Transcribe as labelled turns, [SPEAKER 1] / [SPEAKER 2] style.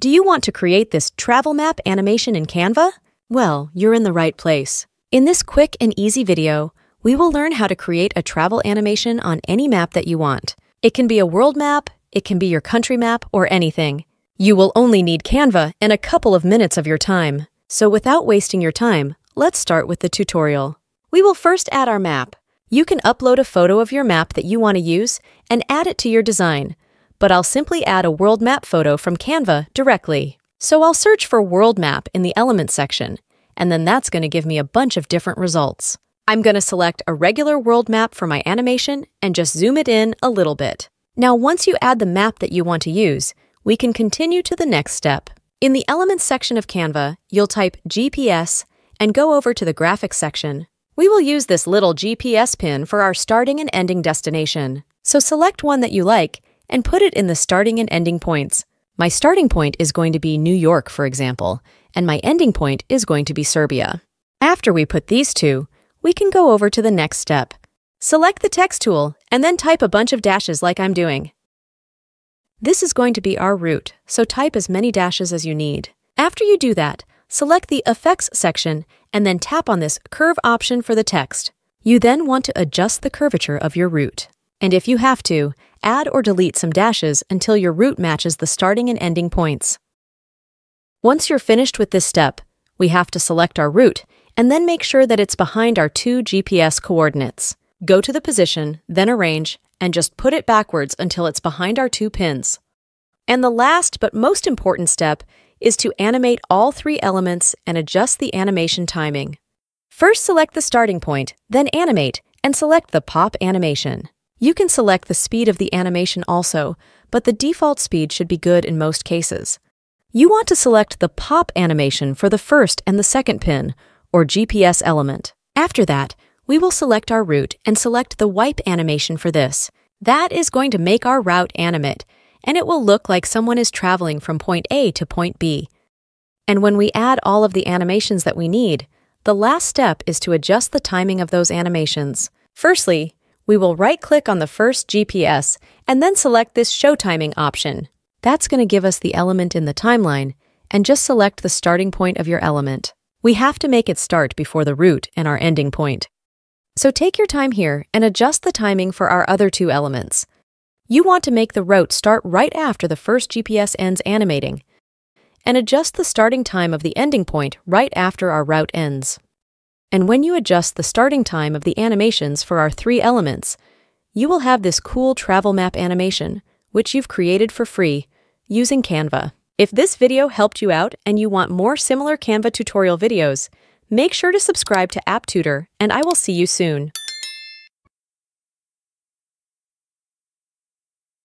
[SPEAKER 1] Do you want to create this travel map animation in Canva? Well, you're in the right place. In this quick and easy video, we will learn how to create a travel animation on any map that you want. It can be a world map, it can be your country map, or anything. You will only need Canva and a couple of minutes of your time. So without wasting your time, let's start with the tutorial. We will first add our map. You can upload a photo of your map that you want to use and add it to your design but I'll simply add a world map photo from Canva directly. So I'll search for world map in the Elements section, and then that's going to give me a bunch of different results. I'm going to select a regular world map for my animation and just zoom it in a little bit. Now, once you add the map that you want to use, we can continue to the next step. In the Elements section of Canva, you'll type GPS and go over to the Graphics section. We will use this little GPS pin for our starting and ending destination. So select one that you like and put it in the starting and ending points. My starting point is going to be New York, for example, and my ending point is going to be Serbia. After we put these two, we can go over to the next step. Select the text tool and then type a bunch of dashes like I'm doing. This is going to be our route, so type as many dashes as you need. After you do that, select the Effects section and then tap on this Curve option for the text. You then want to adjust the curvature of your route. And if you have to, add or delete some dashes until your route matches the starting and ending points. Once you're finished with this step, we have to select our route and then make sure that it's behind our two GPS coordinates. Go to the position, then arrange, and just put it backwards until it's behind our two pins. And the last but most important step is to animate all three elements and adjust the animation timing. First select the starting point, then animate, and select the pop animation. You can select the speed of the animation also, but the default speed should be good in most cases. You want to select the pop animation for the first and the second pin, or GPS element. After that, we will select our route and select the wipe animation for this. That is going to make our route animate, and it will look like someone is traveling from point A to point B. And when we add all of the animations that we need, the last step is to adjust the timing of those animations. Firstly, we will right-click on the first GPS and then select this Show Timing option. That's going to give us the element in the timeline, and just select the starting point of your element. We have to make it start before the route and our ending point. So take your time here and adjust the timing for our other two elements. You want to make the route start right after the first GPS ends animating, and adjust the starting time of the ending point right after our route ends. And when you adjust the starting time of the animations for our three elements, you will have this cool travel map animation, which you've created for free using Canva. If this video helped you out and you want more similar Canva tutorial videos, make sure to subscribe to App Tutor and I will see you soon.